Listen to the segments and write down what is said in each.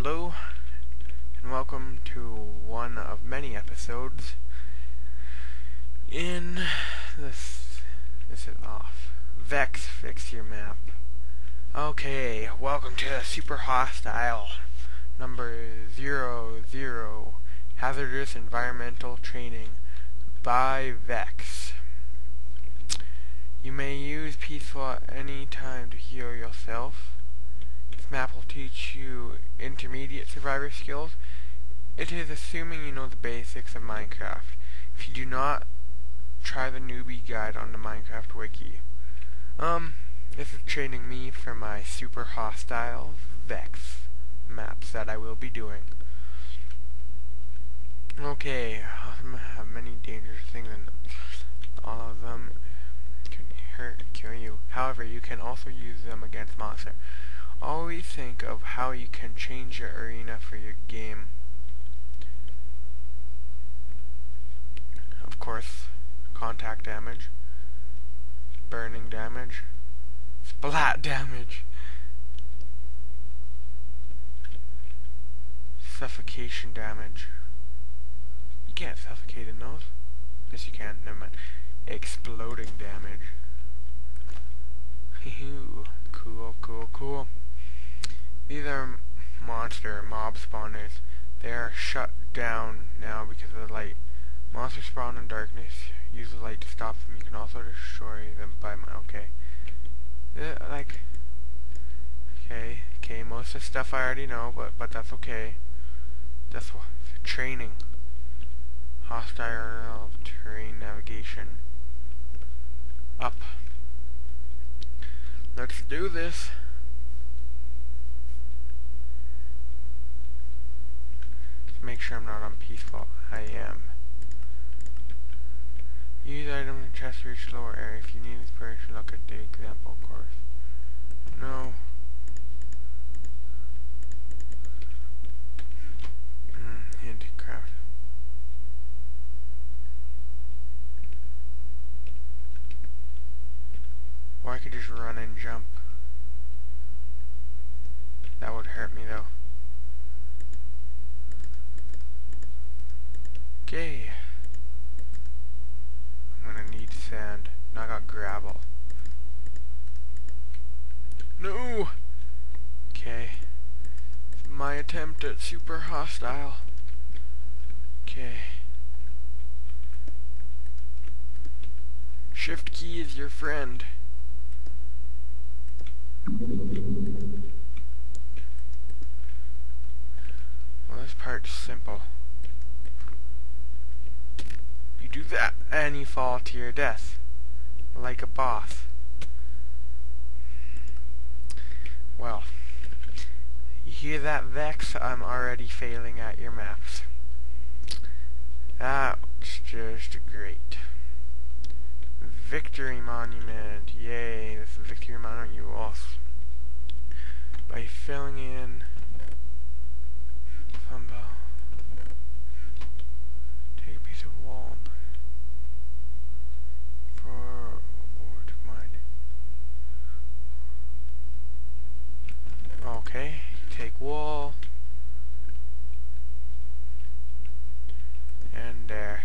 Hello, and welcome to one of many episodes in this. Is off. Vechs, fix your map. Okay, welcome to Super Hostile number zero zero Hazardous Environmental Training by Vechs. You may use peaceful any time to heal yourself. This map will teach you intermediate survivor skills. It is assuming you know the basics of Minecraft. If you do not, try the newbie guide on the Minecraft wiki. Um, this is training me for my super hostile Vechs maps that I will be doing. Okay, I have many dangerous things and all of them can hurt, kill you. However, you can also use them against monsters. Always think of how you can change your arena for your game. Of course, contact damage, burning damage, splat damage, suffocation damage. You can't suffocate in those. Yes, you can. Never mind. Exploding damage. cool, cool, cool. These are monster mob spawners. They are shut down now because of the light. Monsters spawn in darkness. Use the light to stop them. You can also destroy them by my okay. Like okay, okay. Most of the stuff I already know, but but that's okay. That's what training. Hostile terrain navigation. Up. Let's do this. Let's make sure I'm not on peaceful. I am. Use item in chest to reach lower area. If you need inspiration, look at the example course. No. Hmm, handicraft. Or I could just run and jump. That would hurt me though. Okay. I'm gonna need sand. Now I got gravel. No! Okay. My attempt at super hostile. Okay. Shift key is your friend. Well, this part's simple. You do that, and you fall to your death. Like a boss. Well, you hear that, Vechs? I'm already failing at your maps. That's just great. Victory Monument. Yay, this is Victory Monument you lost. By filling in Fumble. Take a piece of wall for or to mine. Okay, take wall. And there.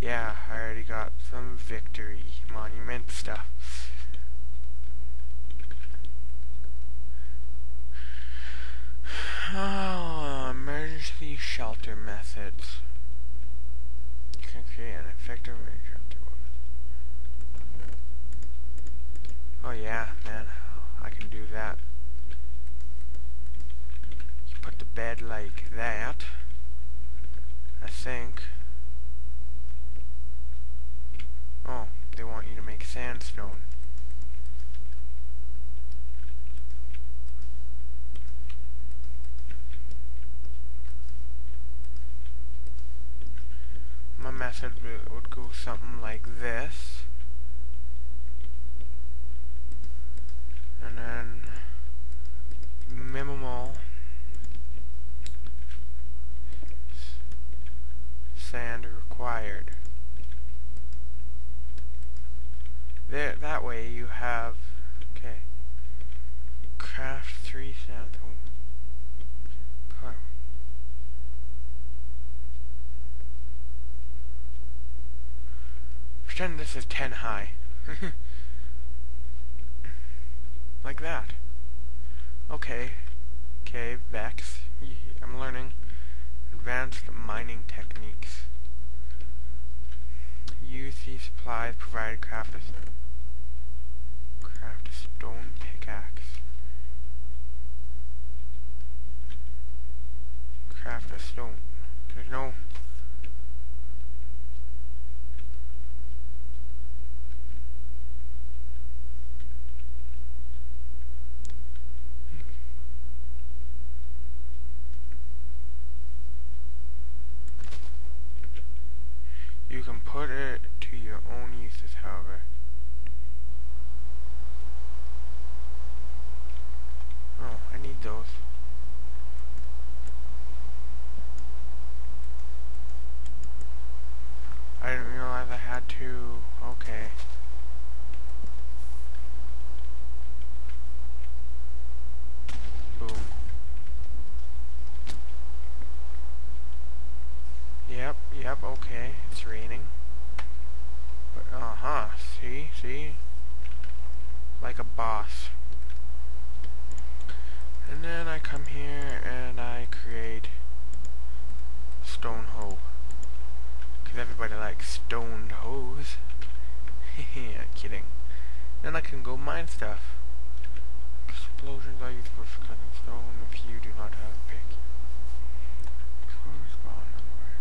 Yeah, I already got some victory monument stuff. Oh, emergency shelter methods. You can create an effective shelter. Oh yeah, man, I can do that. Put the bed like that, I think. Oh, they want you to make sandstone. My method would go something like this. And then minimal sand required. There, that way you have, okay, craft three. Oh. Pretend this is 10 high. like that. Okay. Okay, Vechs. I'm learning advanced mining techniques. Use these supplies provided craft a, craft a stone pickaxe. Craft a stone. There's no You can put it to your own uses, however. Those. I didn't realize I had to... Okay. Boom. Yep, yep, okay. It's raining. But, uh-huh. See? See? Like a boss. And then I come here and I create stone hoe. Because everybody likes stoned hoes. kidding. Then I can go mine stuff. Explosions are used for cutting stone if you do not have a pick. Explosions gone nowhere.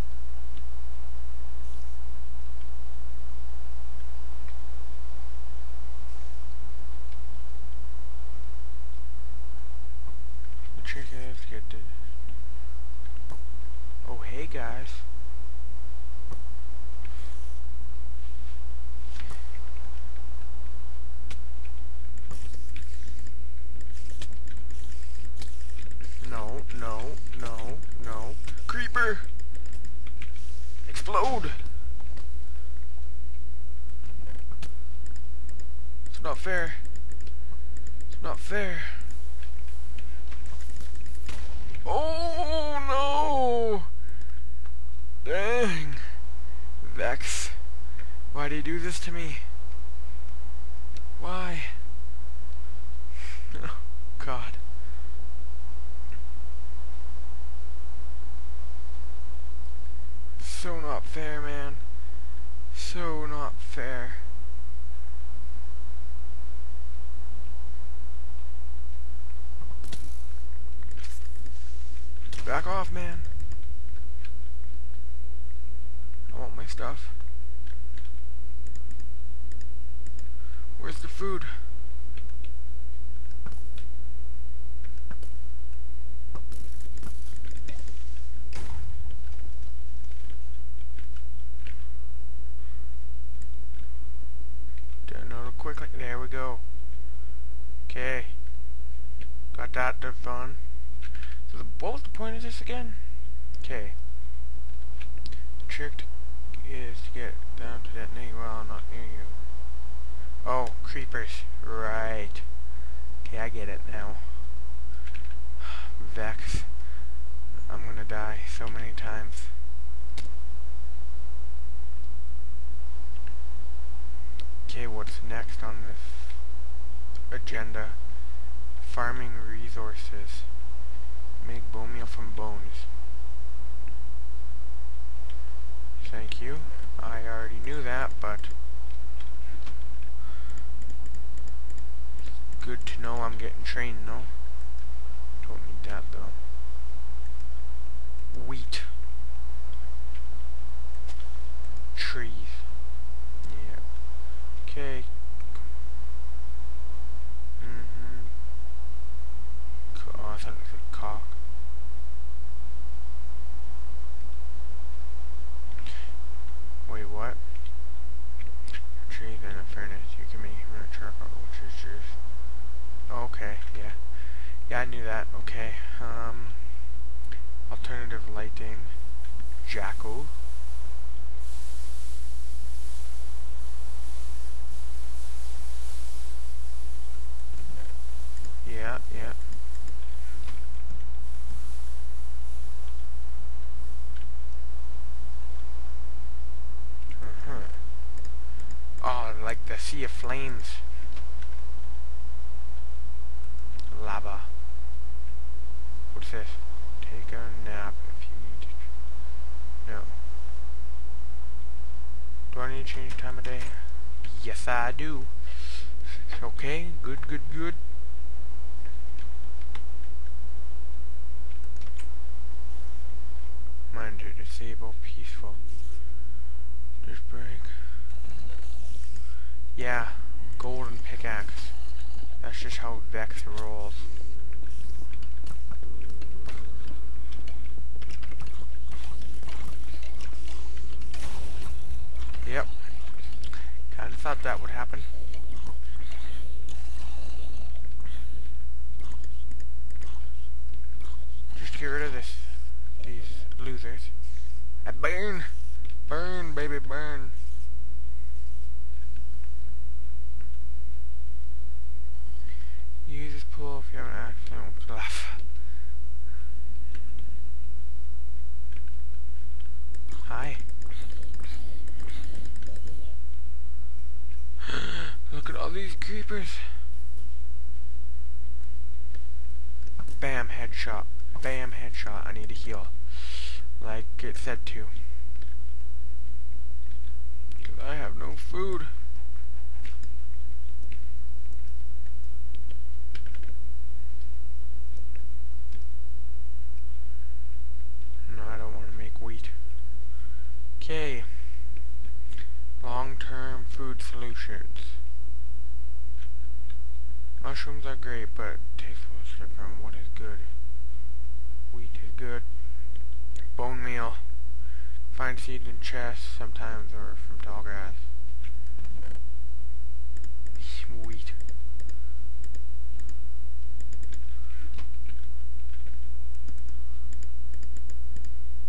The trick get. Oh, hey guys. No, no, no, no. Creeper! Explode! It's not fair. It's not fair. Oh no! Dang. Vechs. Why do you do this to me? Why? Oh, God. So not fair, man. So not fair. Back off, man. I want my stuff. Where's the food? Quickly. There we go. Okay. Got that fun. So the, what was the point of this again? Okay. The Trick is to get down to detonate while I'm not near you. Oh, creepers. Right. Okay, I get it now. Vechs. I'm gonna die so many times. Okay, what's next on this agenda? Farming resources. Make bone meal from bones. Thank you. I already knew that, but good to know I'm getting trained, no? Don't need that, though. Wheat. Trees. Yeah. Okay. Co- I thought it was a cock. Wait, what? Trees in a furnace. You can make human charcoal, which is juice. Okay, yeah. Yeah, I knew that. Okay. Um, alternative lighting. Jackal. Yeah, yeah. Uh-huh. Oh, like the Sea of Flames. Lava. What's this? Take a nap if you need to. No. Do I need to change time of day? Yes, I do. Okay, good, good, good. Mind to disable peaceful. Just break. Yeah, golden pickaxe. That's just how Vechs rolls. Yep. Kinda thought that would happen. Just get rid of this. These losers. I burn! Burn, baby, burn. Use this pool if you have an accident with left. Hi. Look at all these creepers. Bam, headshot. Bam, headshot. I need to heal. Like it said to. Because I have no food. No, I don't want to make wheat. Okay. Long-term food solutions. Mushrooms are great, but taste was different. What is good? Wheat is good. Bone meal. Find seeds in chests sometimes or from tall grass. Wheat.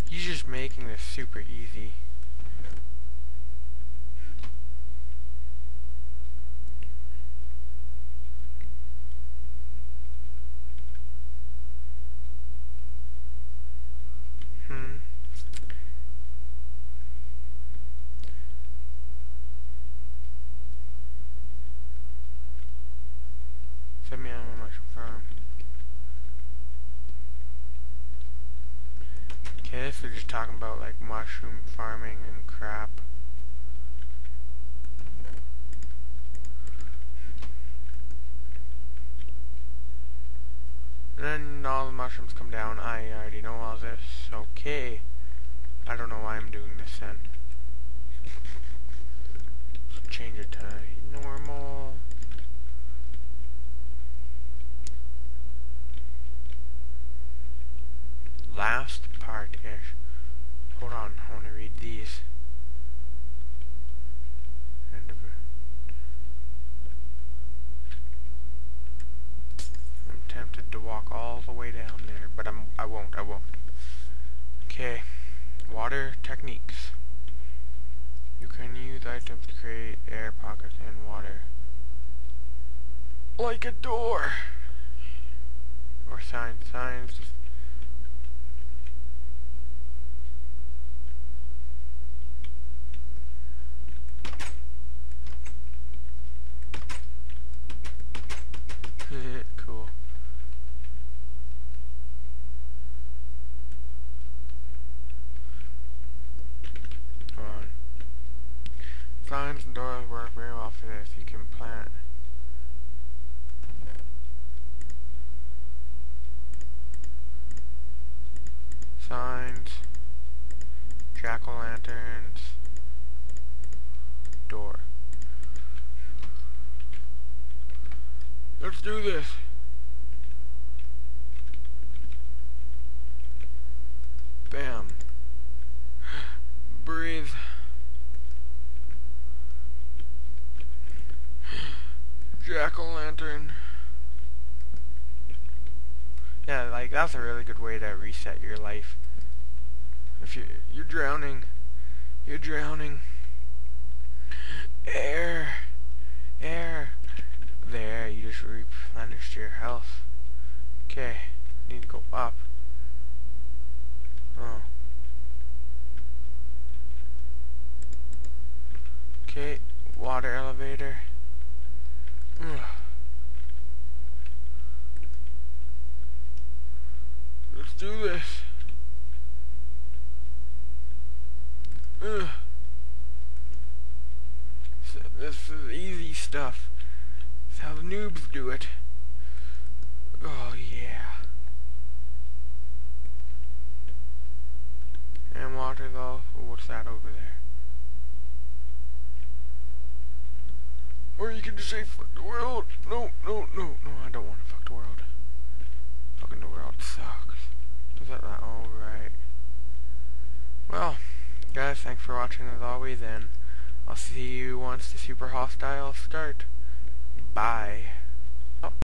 He's just making this super easy. Hmm. Send me on a mushroom farm. Okay, this is just talking about like mushroom farming and crap. And then all the mushrooms come down. I already know all this. Okay. I don't know why I'm doing this then. Change it to normal. Last part-ish. Hold on, I want to read these. End of I'm tempted to walk all the way down there, but I'm I won't. I won't. Okay. Water techniques. You can use items to create air pockets in water. Like a door. Or signs. Signs. just- cool. Hold on. Signs and doors very well. You can plant. Signs. Jack-o'-lanterns. Door. Let's do this. Bam. Breathe. Jack-o'-lantern. Yeah, like that's a really good way to reset your life. If you you're drowning, you're drowning. Air, air. There, you just replenished your health. Okay, need to go up. Oh. Okay, water elevator. Ugh. Let's do this. Ugh. This is easy stuff. Is how the noobs do it. Oh yeah. And water's off. What's that over there? Or you can just say fuck the world. No, no, no, no, I don't want to fuck the world. Fucking the world sucks. That that? Oh, right. Well, guys, thanks for watching as always, and I'll see you once the super hostile start. Bye.